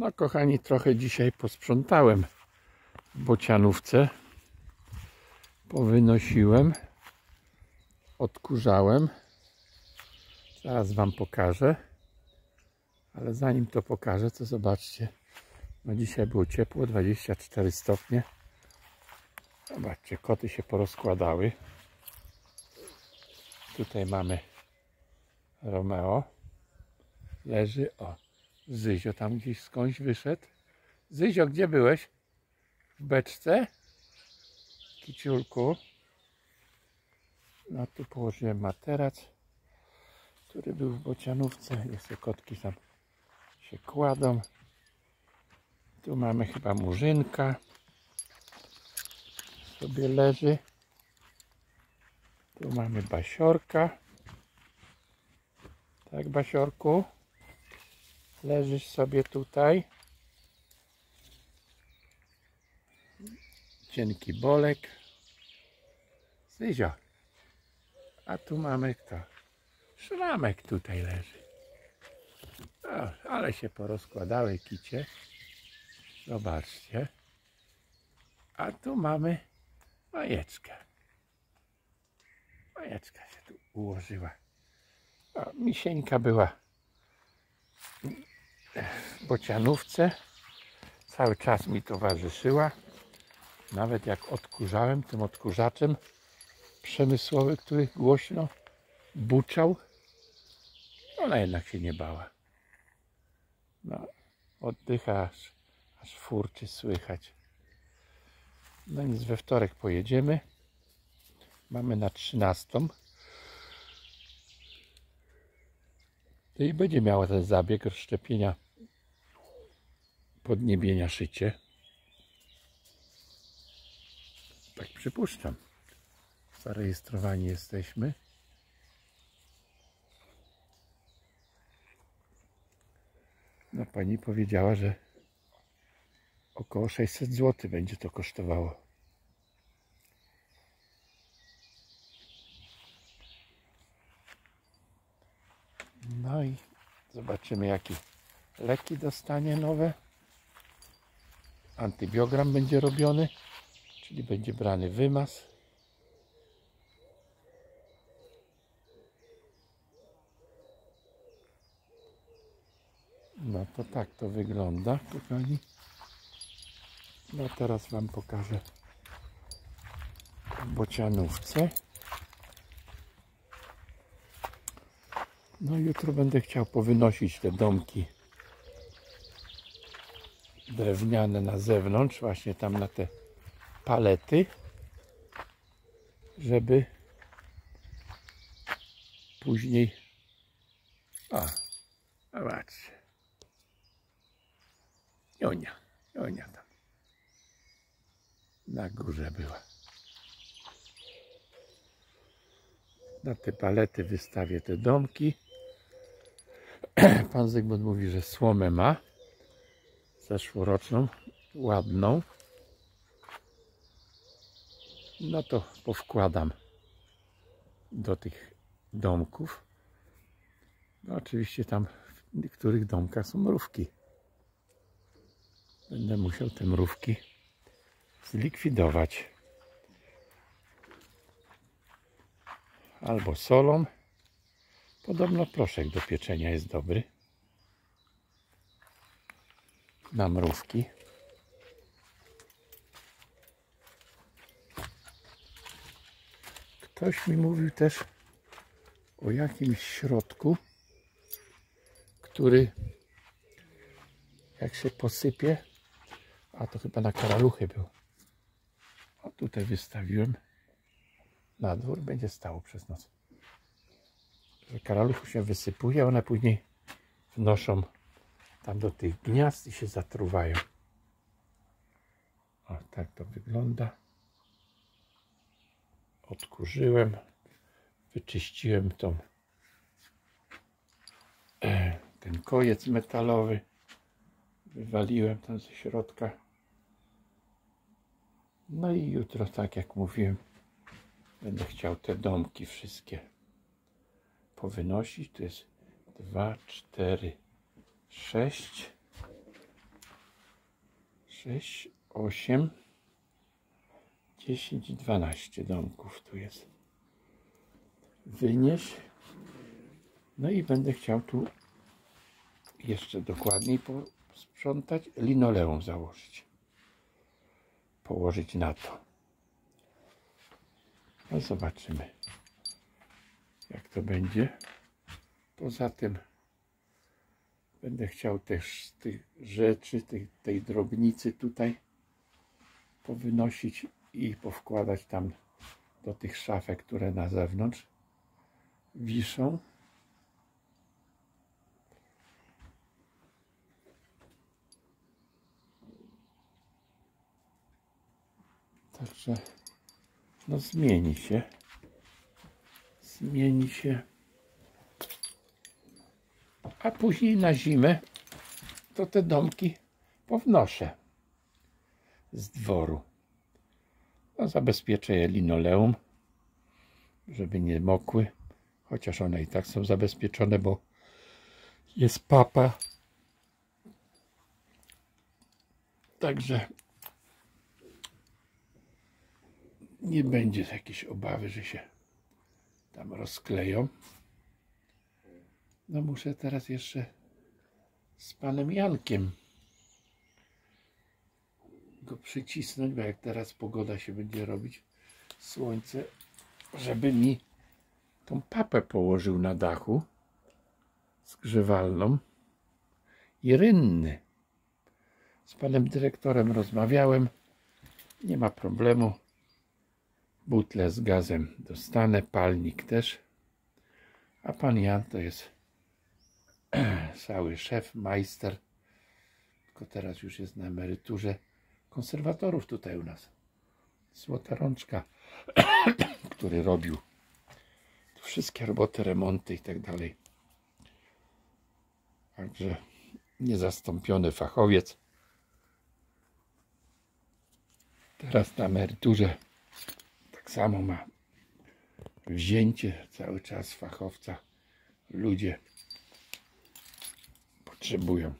No kochani, trochę dzisiaj posprzątałem w bocianówce. Powynosiłem, odkurzałem. Zaraz Wam pokażę. Ale zanim to pokażę, to zobaczcie. No dzisiaj było ciepło, 24 stopnie. Zobaczcie, koty się porozkładały. Tutaj mamy Romeo. Leży, o, Zyzio tam gdzieś skądś wyszedł. Zyzio, gdzie byłeś? W beczce? Kiciulku. No tu położyłem materac, który był w bocianówce. Jeszcze kotki tam się kładą. Tu mamy chyba murzynka. Sobie leży. Tu mamy basiorka. Tak, basiorku? Leżysz sobie tutaj. Cienki bolek. Zyzio. A tu mamy kto? Szramek tutaj leży. O, ale się porozkładały kicie. Zobaczcie. A tu mamy majeczkę. Majeczka się tu ułożyła. O, misieńka była bocianówce. Cały czas mi towarzyszyła. Nawet jak odkurzałem tym odkurzaczem przemysłowy, który głośno buczał, ona jednak się nie bała. No, oddycha aż, aż furczy słychać. No nic, we wtorek pojedziemy. Mamy na 13. No i będzie miała ten zabieg rozszczepienia podniebienia szycie. Tak przypuszczam. Zarejestrowani jesteśmy. No pani powiedziała, że około 600 zł będzie to kosztowało. No i zobaczymy jakie leki dostanie nowe. Antybiogram będzie robiony, czyli będzie brany wymaz. No to tak to wygląda, kochani. No teraz Wam pokażę bocianówce. No jutro będę chciał powynosić te domki drewniane na zewnątrz, właśnie tam na te palety, żeby później a, zobaczcie Jonia, Jonia tam. Na górze była. Na te palety wystawię te domki Pan Zygmunt mówi, że słomę ma zeszłoroczną, ładną. No to powkładam do tych domków. No oczywiście tam w niektórych domkach są mrówki. Będę musiał te mrówki zlikwidować. Albo solą. Podobno proszek do pieczenia jest dobry. Na mrówki. Ktoś mi mówił też o jakimś środku, który jak się posypie, a to chyba na karaluchy był. O tutaj wystawiłem na dwór, będzie stało przez noc że karaluch się wysypuje, one później wnoszą tam do tych gniazd i się zatruwają. O, tak to wygląda. Odkurzyłem, wyczyściłem tą e, ten kojec metalowy, wywaliłem tam ze środka. No i jutro, tak jak mówiłem, będę chciał te domki wszystkie powynosić. To jest 2, 4, 6. 6, 8, 10, 12 domków tu jest. Wynieś. No i będę chciał tu jeszcze dokładniej posprzątać, linoleum założyć. Położyć na to. No zobaczymy, to będzie. Poza tym będę chciał też z tych rzeczy, tej, tej drobnicy tutaj powynosić i powkładać tam do tych szafek, które na zewnątrz wiszą. Także no zmieni się. Zmieni się. A później na zimę to te domki pownoszę z dworu. No, zabezpieczę je linoleum, żeby nie mokły. Chociaż one i tak są zabezpieczone, bo jest papa. Także nie będzie jakiejś obawy, że się tam rozkleją. No muszę teraz jeszcze z panem Jankiem go przycisnąć, bo jak teraz pogoda się będzie robić, słońce, żeby mi tą papę położył na dachu zgrzewalną i rynny. Z panem dyrektorem rozmawiałem, nie ma problemu. Butle z gazem dostanę, palnik też. A pan Jan to jest cały szef, majster. Tylko teraz już jest na emeryturze konserwatorów tutaj u nas. Złota rączka, który robił wszystkie roboty, remonty i tak dalej. Także niezastąpiony fachowiec. Teraz na emeryturze samo ma wzięcie cały czas fachowca. Ludzie potrzebują.